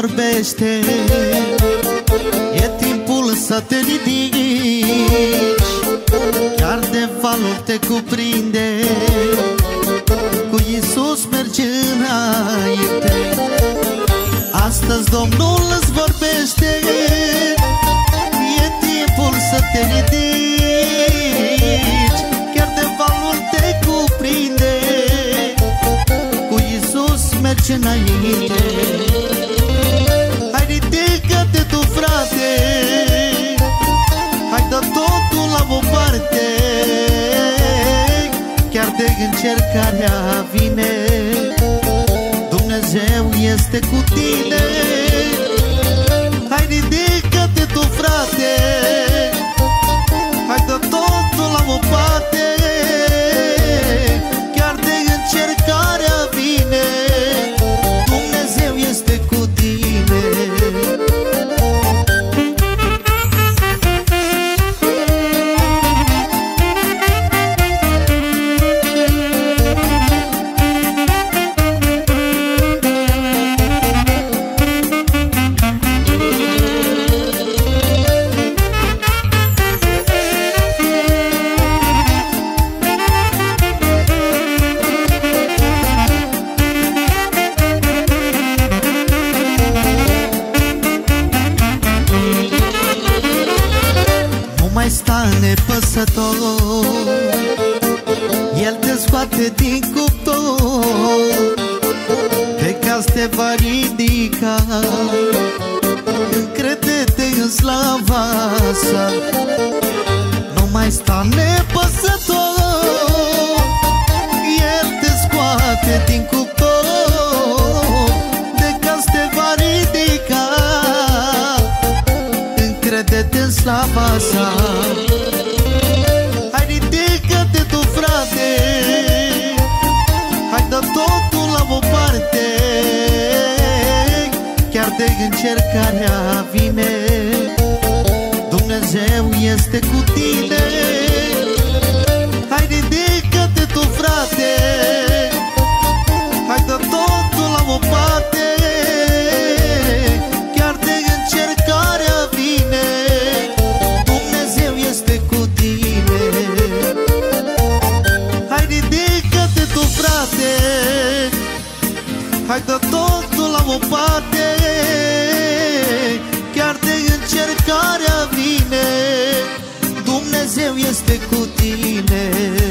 vorbește. E timpul să te ridici Chiar de valuri te cuprinde. Cu Iisus mergi înainte. Astăzi Domnul îți vorbește. E timpul să te ridici Chiar de valuri te cuprinde. Cu Iisus mergi înainte încercarea vine. Dumnezeu este cu tine nepăsător. El te scoate din cuptor Pe caz te va ridica. Încrede-te în slava sa Nu mai sta nepăsător în slava sa Hai ridică-te tu frate. Hai dă totul la o parte. Chiar de încercarea vine. Dumnezeu este cu tine Hai de totul la o parte Chiar de încercarea vine. Dumnezeu este cu tine.